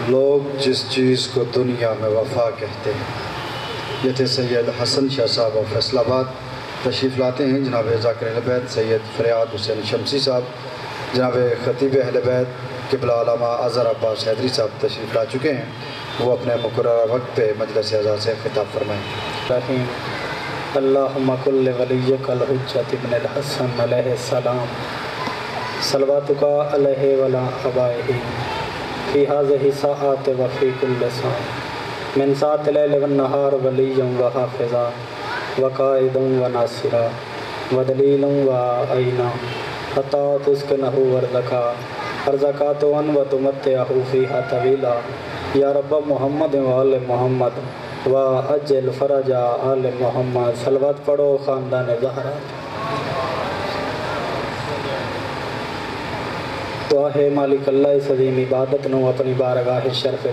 लोग जिस चीज़ को दुनिया में वफा कहते हैं। थे सैयद हसन शाह साहब और फैसलाबाद तशरीफ़ लाते हैं, जनाब ज़ाकर अहलबैत सैयद फरियाद हुसैन शमसी साहब, जनाब ख़तीब अहलबैत किबलामा अज़हर अब्बास हैदरी साहब तशरीफ़ ला चुके हैं। वो अपने मुकर वक्त पे मजलस अज़ा से खिताब फरमाएँ। रहीम, अल्लाहुम्मा वली कल हजत इब्न हसन सलवातुका अलैहि सात लैल वन नहार वलियम व हाफिज़ा व काइदम व नासिरा व दलीलम व आईना हता तुस्कनहु वरज़का अर्ज़कातुन व तुमत्तिअहु फ़ीहा तवीला। या रब मोहम्मद व आल मोहम्मद, व अजल फरजा आल मोहम्मद। सलवत पढ़ो ख़ानदान ज़हरा तो है मालिक अल्लाह इस अजीम इबादत ਨੂੰ ਆਪਣੀ ਬਾਰਗਾਹ ਸ਼ਰਫ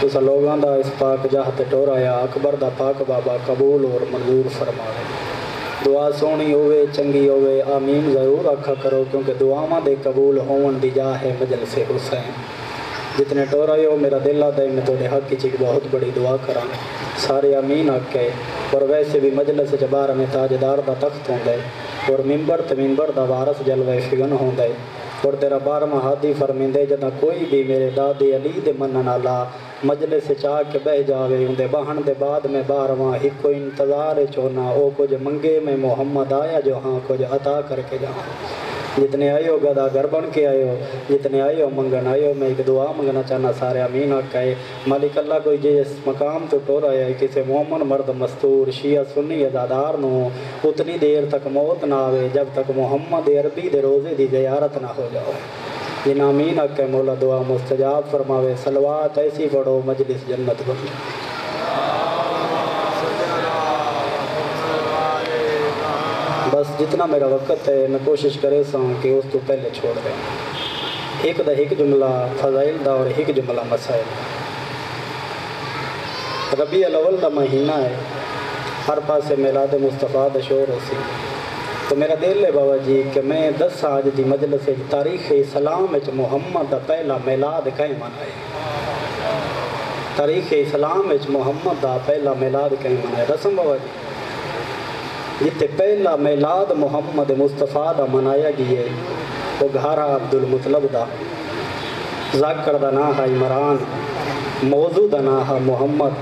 ਤੁਸ ਲੋਗਾਂ ਦਾ ਇਸ ਪਾਕ ਜਾਹ ਤੇ ਟੋਰਾਇਆ ਅਕਬਰ ਦਾ ਪਾਕ ਬਾਬਾ ਕਬੂਲ ਔਰ ਮਨਜ਼ੂਰ ਫਰਮਾਵੇ ਦੁਆ ਸੋਹਣੀ ਹੋਵੇ ਚੰਗੀ ਹੋਵੇ ਆਮੀਨ ਜ਼ਰੂਰ ਆਖਾ ਕਰੋ ਕਿਉਂਕਿ ਦੁਆਵਾਂ ਦੇ ਕਬੂਲ ਹੋਣ ਦੀ ਜਾ ਹੈ ਮਜਲਿਸ ਹੁਸੈਨ जितने टोराए हो मेरा दिल आता है मैं थोड़े हक की एक बहुत बड़ी दुआ करा सारे अमीन हक है और वैसे भी मजलस जबार में ताजदार का तख्त होंगे और मिम्बर ते मिंबर का वारस जलवे फिगन होंगे और तेरा बार महादी फरमिंदे, जदा कोई भी मेरे दादे अली दे मनन आला से चाह के बह जावे उनके बहन दे बाद में बारवा एक इंतज़ार चोना ओ कुछ मंगे में मोहम्मद आया जो हाँ कुछ अदा करके जाऊँ जितने आए हो गदागर बन के आए हो जितने आए हो मंगन आए हो मैं एक दुआ मंगना चाहना सारे अमीन हक है मालिक अल्लाह कोई जिस मकाम तो टोर आया है, किसी मोमन मर्द मस्तूर, शिया सुन्नी अदादार नो, उतनी देर तक मौत ना आवे, जब तक मोहम्मद अरबी दे रोज़े की जियारत ना हो जाओ। जिन अमीन है मौला, दुआ मुस्तजाब फरमावे, सलवात ऐसी पढ़ो, मजलिस जन्नत बन बस जितना मेरा वक्त है, मैं कोशिश करे सा कि उस तो पहले छोड़ दें। एक दा एक जुमला फजाइल दा और एक जुमला मसाइल। रबी अव्वल का महीना है, हर पासे मिलाद मुस्तफ़ा दा शोर हो सी तो मेरा दिल है बाबा जी कि मैं दस आज की मजलिस तारीख इस्लाम मुहम्मद का पहला मिलाद कहीं मनाए तारीख इस्लाम मुहम्मद का पहला मिलाद कहीं मनाए रसम बाबा जी। जिते पहला मिलाद मुहम्मद मुस्तफ़ा का मनाया गया वो घारा अब्दुल मुतलब का जाकर का ना है इमरान, मौजू का ना है मुहम्मद,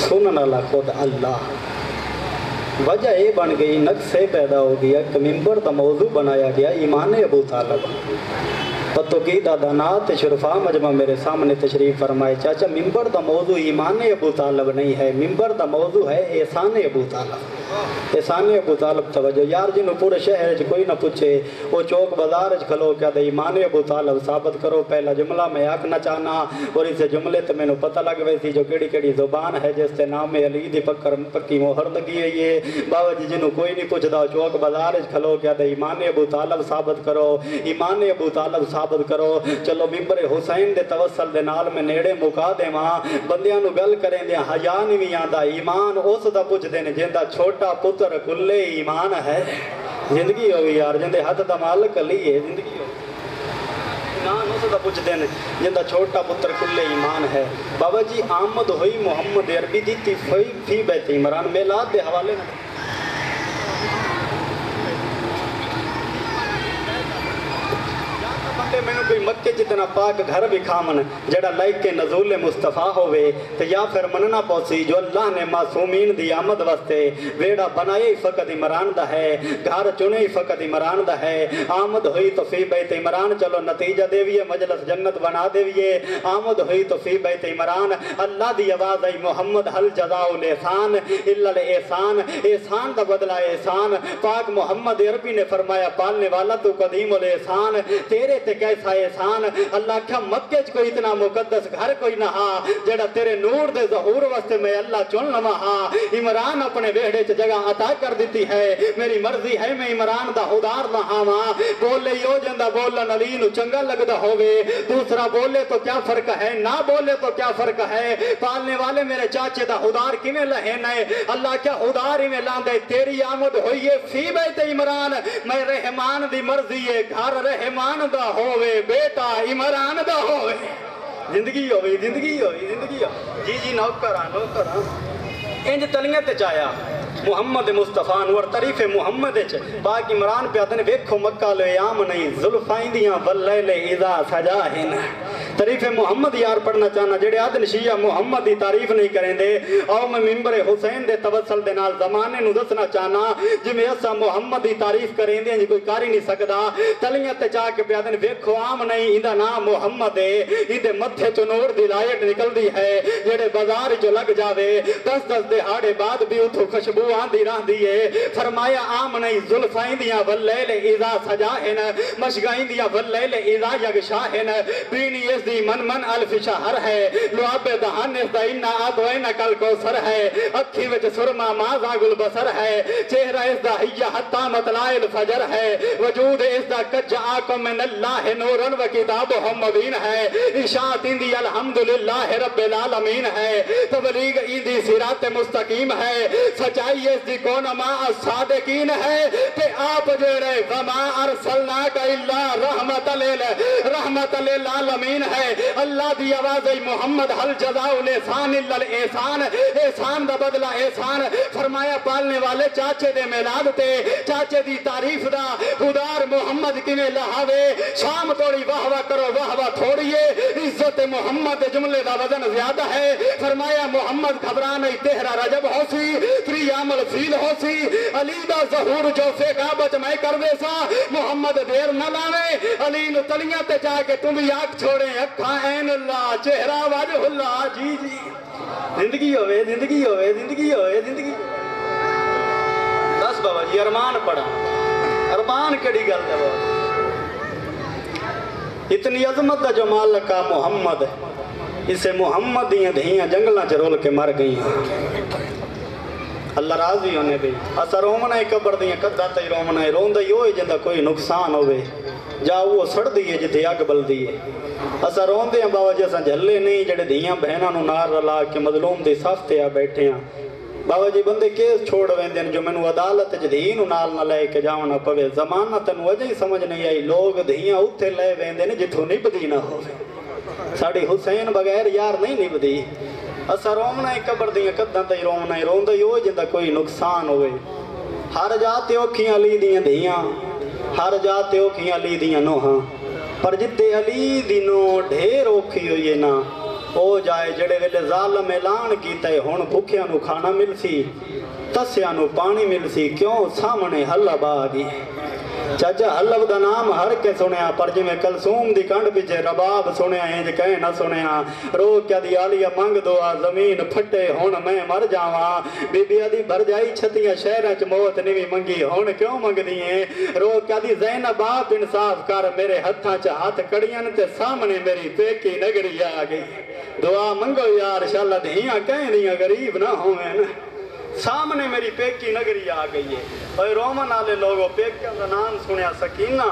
सुनने वाला खुद अल्लाह। वजह ये बन गई, नक्शे पैदा हो गया कि मिम्बर का मौजू बनाया गया, ईमान अबू तालब। पतो की दादा नात शरफा मजमा मेरे सामने तशरीफ़ फरमाए, चाचा मिम्बर का मौजू ईमान अबू तालब नहीं है मिम्बर का मौजू है एहसान अबू तालब। एहसान अबू तालब तवजो यार, जिन्हों पूरे शहर च कोई ना पूछे वो चौक बाज़ार च खलो, क्या दे ईमान अबू तालब? साबित करो, पहला जुमला मैं आखना चाहना, और इस जुमले तो मैंने पता लग गई थी जो केड़ी केड़ी ज़ुबान है जिसके नाम में अली दी पक्कर, पक्की मोहर लगी हुई है बाबा जी, जिन्हों कोई नहीं पूछता चौक बाज़ार च खलो, क्या दे ईमान अबू तालब? साबित करो। ईमान अबू तालब, साबित करो। चलो मिम्बर हुसैन दे तवसल दे नाल मैं नेड़े मुका देवा। बंदियाँ नु गल करें हया नहीं आंदा। ईमान उस दा पुछदे ने ज़िंदा छोटा पुत्र कुल्ले ईमान है। ज़िंदगी हो गई यार, जिंदे हथ दा मालक अली है, ज़िंदगी ने छोटा पुत्र कुल्ले ईमान है। बाबा जी, आमद हुई मोहम्मद अरबी दी थी फ़ी बैत इमरान मेलाद दे हवाले बंदे मैंने कोई मक्के जितना पाक घर भी खामन जड़ा लाइक के नजूल मुस्तफ़ा होवे तो या फिर मनना पौसी जो अल्लाह ने मासूमीन दी आमद वास्ते वेड़ा बनाए ही फकत इमरान दा है घर चुने ही फकत इमरान दा है हुई तो फ़ी बैत इमरान चलो नतीजा देविए मजलस जन्नत बना देविए आमद हुई तो फ़ी बैत इमरान अल्लाह दी आवाज़ आई मोहम्मद हल जजाउल एहसान इल्लल एहसान एहसान दा बदला एहसान पाक मोहम्मद अरबी ने फरमाया पालने वाला तू कदीम उल एहसान तेरे ते कैसा एहसान, अल्लाह क्या मक्के च कोई इतना मुकद्दस घर कोई ना हा, जेड़ा तेरे नूर दे जहूर वास्ते मैं अल्लाह चुन लवा हा। इमरान अपने वेड़े च जगह अता कर दी है। मेरी मर्ज़ी है, मैं इमरान दा उदार लहावा बोले, यो जंदा बोलन अली नु चंगा लगदा होवे। दूसरा बोले तो क्या फ़र्क है? ना बोले तो क्या फ़र्क है? पालने वाले मेरे चाचे दा उदार ने अल्लाह क्या उदार ही में लांदे, तेरी आमद है फ़ी बैत इमरान। मैं रहमान दी मर्ज़ी है, घर रहमान दा होवे, बेटा इमरान दा होवे। ज़िंदगी होवे ज़िंदगी होवे, ज़िंदगी हो जी जी, नौकरा नौकरा इंज तलियाँ ते चाया मुहम्मद मुस्तफ़ा नूर तरीफे मुहम्मद पाक इमरान पे आदन वेखो मक्का ले आम नहीं, जुल्फाइंदियाँ वल्लैले इजा सजाहिन तरीफे मुहम्मद यार पढ़ना चाहना, जेड़े आदन शिया मुहम्मद दी तारीफ़ नहीं करेंदे, आओ मैं मिंबर हुसैन दे तवसल दे नाल जमाने नु दसना चाहना जिवें असा मुहम्मद दी तारीफ़ करेंदे जी कोई कर ही नहीं सकदा। तलियाँ ते जा के वेखो आम नहीं, इंदा नाम मुहम्मद है इंदे मथे चो नूर दी लाइट निकलदी है, जेड़े बाज़ार चो लग जावे, दस दस दिहाड़े बाद भी उठो खुशबू आंदी रहंदी है। फरमाया, आम नहीं, जुल्फाइंदियाँ वल्लैल इजा सजाहिन मशगाइंदियाँ वल्लैल इजा यगशाहिन पीनी इस दी मन मन अल्फ शहर है। लुआबे दहान इस दा इन्ना आदवैन कल कौसर है। अखी विच सुरमा माजा गुल बसर है। चेहरा इस दा हिया हत्ता मतलाइल फजर है। वजूद इस दा कज आको मिन अल्लाह नूरन व किताब मुबीन है। इशात इंदी अल्हम्दुलिल्लाह रब्बिल आलमीन है। तबलीग इंदी सिरात मुस्तकीम है। सच्चाई इस दी कौन मा सादिकीन है? ते आप जेड़े वमा अरसलना का इल्ला रहमत लिल रहमत आलमीन है। अल्लाह दी आवाज़ है मोहम्मद, हल जजाउल एहसान इल्लल एहसान एहसान दा बदला एहसान फरमाया, पालने वाले चाचे दे मिलाद ते, चाचे दी तारीफ़ दा, उदार मोहम्मद किवें लहावे। शाम तोड़ी वाह करो वाह वाह थोड़िए। इज़्ज़त मोहम्मद जुमले दा वज़न ज़्यादा है। फरमाया, मोहम्मद घबरा नहीं, तेहरा रजब होसी त्री अमल फील होसी। अली दा जहूर जो से काबत मैं कर दे सा मोहम्मद देर न लावे। अली नु तलियाँ ते जाके तुम आँख छोड़े। अखा ऐन ला, चेहरा वजहुल्ला जी जी। ज़िंदगी होवे ज़िंदगी होवे ज़िंदगी होवे, ज़िंदगी। दस बाबा जी, अरमान पड़ा अरमान केड़ी गल है बाबा इतनी अजमत का जो मालक मोहम्मद, इसे मोहम्मद दियाँ धियाँ जंगलों च रोल के मर गई अल्लाह राज़ी होने भी असा रोमना ही कबर दियाँ कदा ताई रोमना है रोंदा ही होए ज़िंदा कोई नुकसान होवे जा वो सड़दी है जिथे अग बलदी है असा रोंदे हैं बाबा जी असा झल्ले नहीं जेड़े धियाँ बहनां नु नार रला के मजलूम दे साफ़ ते आ बैठे हैं बाबा जी बंदे केस छोड़ वेंदे ने जो मैनू अदालत च धी नु नाल न ले के जावना पवे जमाना तेन अजे ही समझ नहीं आई लोग धियाँ उत्थे ले वेंदे ने जिथों निभदी ना होवे साडी हुसैन बगैर यार ਅਸਾਂ ਰੋਮਣਾ ਹੀ ਕਬਰ ਦੀਆਂ ਕੱਦਾਂ ਤੇ ਰੋਮਣਾ ਹੀ ਰੋਂਦਾ ਹੀ ਹੋ ਜਾਂਦਾ ਕੋਈ ਨੁਕਸਾਨ ਹੋਵੇ। ਹਰ ਜਾ ਤੇ ਔਖੀਆਂ ਲਈ ਦੀਆਂ ਧੀਆਂ, ਹਰ ਜਾ ਤੇ ਔਖੀਆਂ ਲਈ ਦੀਆਂ ਨੋਹਾਂ। ਪਰ ਜਿੱਤੇ ਅਲੀ ਦੀ ਨੋ ਢੇਰ ਔਖੀ ਹੋਈ ਨਾ, ਉਹ ਜਾਏ ਜਿਹੜੇ ਵੇਲੇ ਜ਼ਾਲਮ ਐਲਾਨ ਕੀਤਾ ਹੁਣ ਭੁੱਖਿਆਂ ਨੂੰ ਖਾਣਾ ਮਿਲਸੀ ਤਸਿਆਂ ਨੂੰ ਪਾਣੀ ਮਿਲਸੀ ਕਿਉਂ ਸਾਹਮਣੇ ਹੱਲਾ ਬਾਗੀ ਚਾਚਾ ਹਲਬ ਦਾ ਨਾਮ ਹਰ ਕੇ ਸੁਣਿਆ ਪਰ ਜਿਵੇਂ ਕਲਸੂਮ ਦੀ ਕੰਢ ਪਿੱਛੇ ਰਬਾਬ ਸੁਣਿਆ ਇੰਜ ਕਹਿ ਨਾ ਸੁਣਿਆ ਰੋ ਕਿਆ ਦੀ ਆਲੀਆ ਮੰਗ ਦੁਆ ਜ਼ਮੀਨ ਫੱਟੇ ਹੁਣ ਮੈਂ ਮਰ ਜਾਵਾਂ ਬੀਬੀਆਂ ਦੀ ਭਰਜਾਈ ਛਤੀਆਂ ਸ਼ਹਿਰਾਂ ਚ ਮੌਤ ਨਹੀਂ ਵੀ ਮੰਗੀ ਹੁਣ ਕਿਉਂ ਮੰਗਦੀ ਏ ਰੋ ਕਿਆ ਦੀ ਜ਼ੈਨਬ ਆਪ ਇਨਸਾਫ ਕਰ ਮੇਰੇ ਹੱਥਾਂ ਚ ਹੱਥ ਕੜੀਆਂ ਤੇ ਸਾਹਮਣੇ ਮੇਰੀ ਪੇਕੀ ਨਗਰੀ ਆ ਗਈ ਦੁਆ ਮੰਗੋ ਯਾਰ ਸ਼ਾਲਾ ਧੀਆਂ ਕਹਿੰਦੀਆਂ ਗਰੀਬ ਨਾ ਹੋਵੇਂ ਸਾਹਮਣੇ ਮੇਰੀ ਪੇਕੀ ਨਗਰੀ ਆ ਗਈ ਏ और रोमन वाले लोगों पेकिया का नाम सुनिया सकीना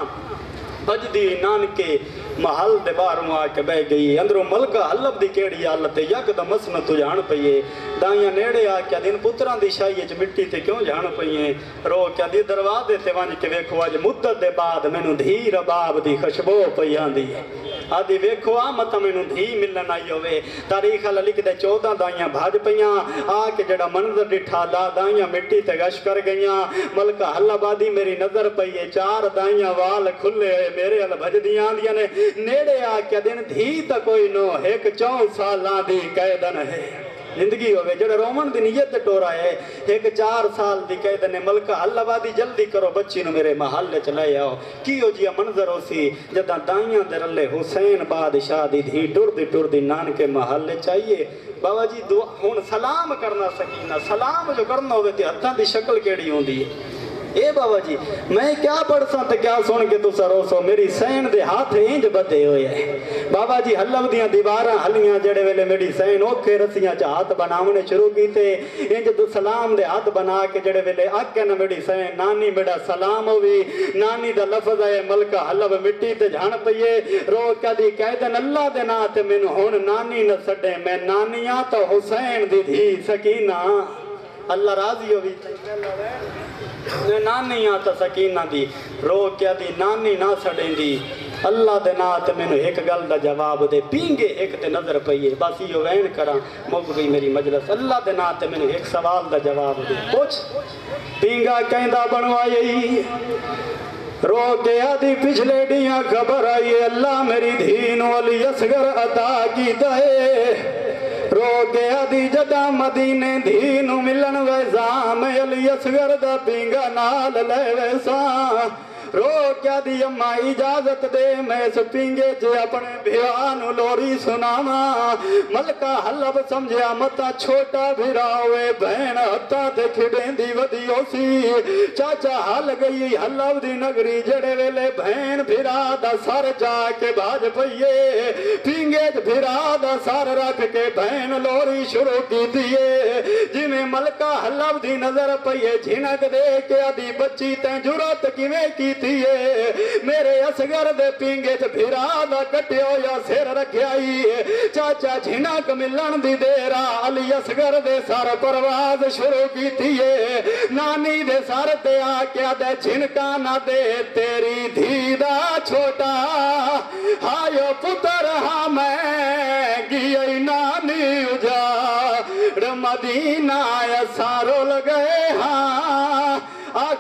बजदी नानके महल दे बाहरों आके बह गई अंदरों मलका हल्लब दी केड़ी हालत है यकदम मसन तू जान पईए दाइयाँ नेड़े आके दिन पुत्रां दी शाही च मिट्टी ते क्यों जान पईए रो क्या दी दरवाजे ते वंज के वेखो अज मुद्दत दे बाद मैनू धी रबाब दी खुशबू पई आंदी है ਆਦੀ ਵੇਖੋ ਆ ਮਤ ਮੈਨੂੰ ਧੀ ਮਿਲਣ ਆਈ ਹੋਵੇ। ਤਾਰੀਖ ਲਿਖਦੇ 14 ਦਾਈਆਂ ਭੱਜ ਪਈਆਂ। ਆ ਕੇ ਜਿਹੜਾ ਮੰਜ਼ਰ ਡਿਠਾ ਦਾ ਦਾਈਆਂ ਮਿੱਟੀ ਤੇ ਗਸ਼ ਕਰ ਗਈਆਂ। ਮਲਕਾ ਹੱਲਾਬਾਦੀ ਮੇਰੀ ਨਜ਼ਰ ਪਈ ਏ। ਚਾਰ ਦਾਈਆਂ ਵਾਲ ਖੁੱਲੇ ਮੇਰੇ ਹਲ ਭਜਦੀਆਂ ਆਂਦੀਆਂ ਨੇ। ਨੇੜੇ ਆ ਕੇ ਦਿਨ ਧੀ ਤਾਂ ਕੋਈ ਨੋ, ਇੱਕ ਚੌਂ ਸਾਲਾਂ ਦੀ ਕੈਦਨ ਹੈ। ਜ਼ਿੰਦਗੀ ਹੋਵੇ ਜਿਹੜਾ ਰੋਮਨ ਦੀ ਨੀਅਤ ਤੇ ਟੋਰਾ ਹੈ ਇੱਕ 4 ਸਾਲ ਦੀ ਕੈਦ ਨੇ ਮਲਕਾ ਹੱਲਾਬਾਦੀ ਜਲਦੀ ਕਰੋ ਬੱਚੀ ਨੂੰ ਮੇਰੇ ਮਹੱਲੇ ਚ ਲੈ ਆਓ ਕੀਓ ਜੀ ਮੰਜ਼ਰ ਹੋਸੀ ਜਦਾਂ ਦਾਈਆਂ ਦੇ ਰੱਲੇ ਹੁਸੈਨ ਬਾਦਸ਼ਾਹ ਦੀ ਧੀ ਟੁਰਦੀ ਟੁਰਦੀ ਨਾਨਕੇ ਮਹੱਲੇ ਚਾਹੀਏ ਬਾਬਾ ਜੀ ਦੁਆ ਹੁਣ ਸਲਾਮ ਕਰਨਾ ਸਕੀਨਾ ਸਲਾਮ ਜੋ ਕਰਨਾ ਹੋਵੇ ਤੇ ਹੱਥਾਂ ਦੀ ਸ਼ਕਲ ਕਿਹੜੀ ਹੁੰਦੀ ਹੈ ए बाबा जी, मैं क्या पढ़सा तो क्या सुन के तुसा रोसो मेरी सैन दे हाथ इंज बधे हुए है। बाबा जी हल्लव दियाँ दीवारां हलियाँ जेड़े वेले मेरी सैन औखे रस्सियाँ च हाथ बनावने शुरू कीते, इंज तू सलाम दे हाथ बना के जेड़े वेले आके न मेरी सैन, नानी मेरा सलाम होवी, नानी दा लफ्ज है मलका हल्लव मिट्टी ते जान पईए रो कदी कहदन अल्लाह दे नां ते मैनू हुन नानी न छड्डे मैं नानियाँ तो हुसैन दी धी सकीना। अल्लाह राज़ी होवी। ने नानी त सकीना दी रो क्या दी, नानी ना सड़ेंदी। अल्लाह दे नां ते मैनू एक गल दा जवाब दे, पींगे एक ते नज़र पईए, बस इहो वहन करा मुक गई मेरी मजलिस। अल्लाह दे नां ते मैनू एक सवाल दा जवाब दे, पुछ। पींगा कहंदा बनवाई रो के आदि पिछले डिया खबर आई, अल्लाह मेरी धी नु अली असगर अता कीता है रोकी जदा मदीने धीउ मिलण वैसा मली असर दा नाल ले वैसा रो क्या दी अम्मा इजाज़त दे, मैं इस पिंगे च अपने भ्या नु लोरी सुनावा। मलका हलब समझया मता छोटा भिरा भैन हत्था ते खिडेंदी वधियो सी चाचा हल गई हलब दी नगरी, जड़े वेले भैन भिरा दा सर जाके बाज पईए पिंगे भिरा दा सर रख के भैन लोरी शुरू कीती है जिवें मलका हलब दी नज़र पईए झिनक दे के आदी बच्ची तैं जुरत किवें कीती मेरे असगर दे पिंगे च दा कट्टियो या सिर रखिया चाचा झिनक मिलन दी देरा, अली असगर दे सर परवाज शुरू है नानी दे सर ते आके दे झिनका ना दे, तेरी धी दा छोटा। हायो पुत्र हा मैं नानी उजाड़ मदीना सारो लगे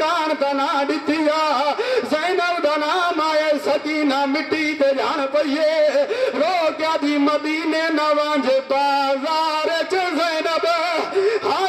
कान थी ज़ैनब नाम आहे सकीना मिट्टी ते ॼाण पई रो क्या थी मदीने नवां जे बाज़ार ज़ैनब हा